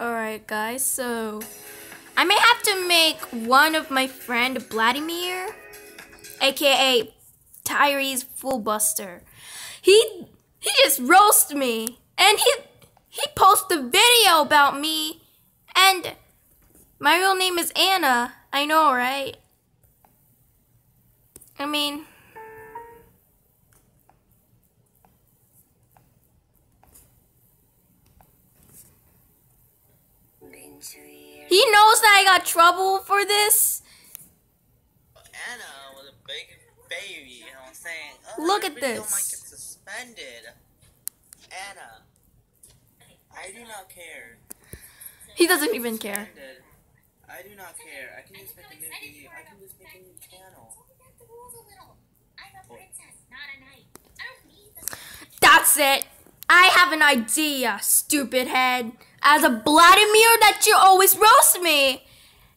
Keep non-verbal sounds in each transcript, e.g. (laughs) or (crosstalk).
Alright guys, so I may have to make one of my friend Vladimir, aka Tyrees Fullbuster. He he just roasted me and he he posted a video about me and my real name is Anna. I know, right? I mean He knows that I got trouble for this. Anna was a big baby, you know what I'm saying? Oh, Look at this. might get suspended. Anna, I do not care. He doesn't even care. I do not care. I can just make a new video. I can just make a new channel. That's it. I have an idea, stupid head. As a Vladimir that you always roast me.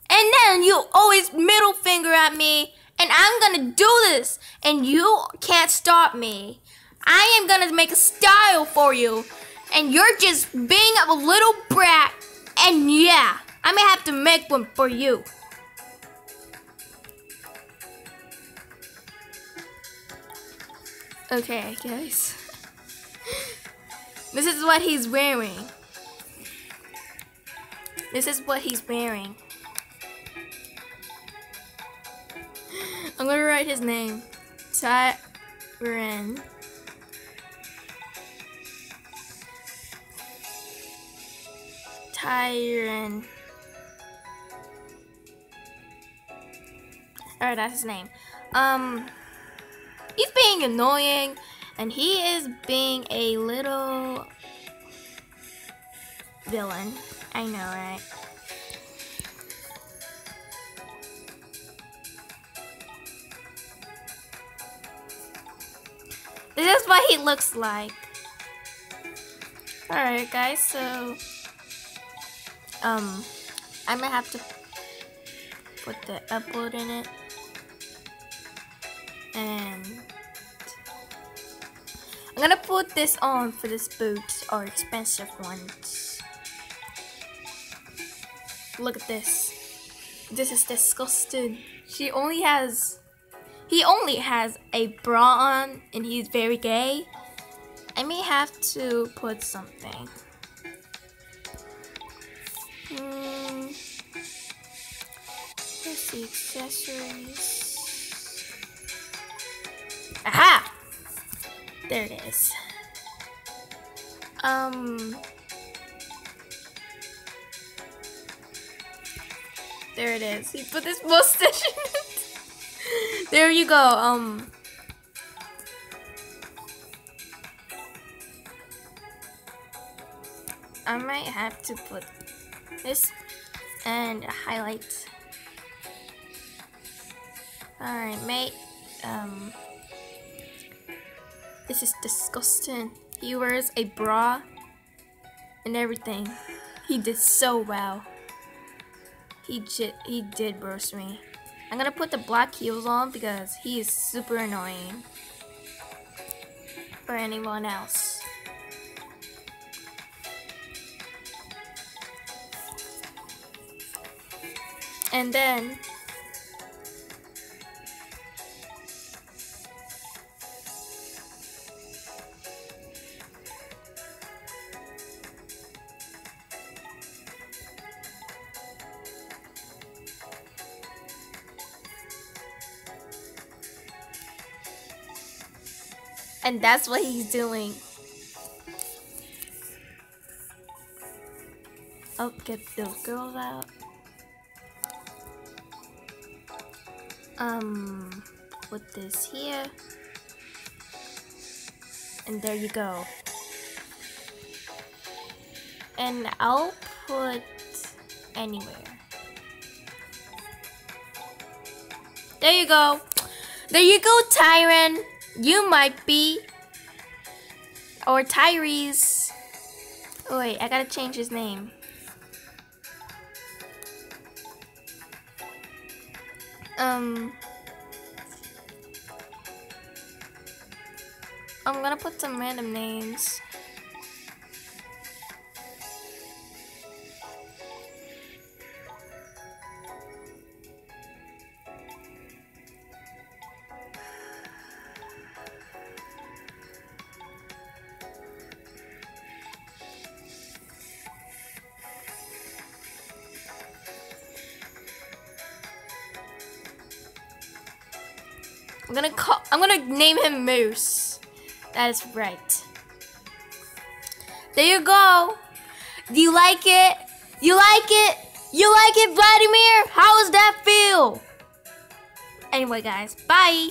And then you always middle finger at me. And I'm gonna do this. And you can't stop me. I am gonna make a style for you. And you're just being a little brat. And yeah, I may have to make one for you. Okay, guys. (laughs) This is what he's wearing. This is what he's wearing. I'm gonna write his name. Tyron. Tyron. Alright, that's his name. Um, he's being annoying, and he is being a little villain. I know, right? This is what he looks like. Alright, guys, so. Um, I might have to put the upload in it. And. I'm gonna put this on for this boots or expensive ones. Look at this. This is disgusting. She only has. He only has a bra on and he's very gay. I may have to put something. Hmm. Where's the accessories? Aha! There it is. Um. There it is. He put this mustache in it. (laughs) There you go. Um. I might have to put this and highlight. Alright, mate. Um. This is disgusting. He wears a bra and everything. He did so well. He j- he did burst me. I'm gonna put the black heels on because he is super annoying. For anyone else. And then And that's what he's doing. Oh, get those girls out. Um, put this here. And there you go. And I'll put anywhere. There you go. There you go, Tyron. You might be. Or Tyrees. Oh, wait, I gotta change his name. Um. I'm gonna put some random names. I'm gonna call. I'm gonna name him Moose. That is right. There you go. Do you like it? You like it? You like it, Vladimir? How does that feel? Anyway, guys, bye.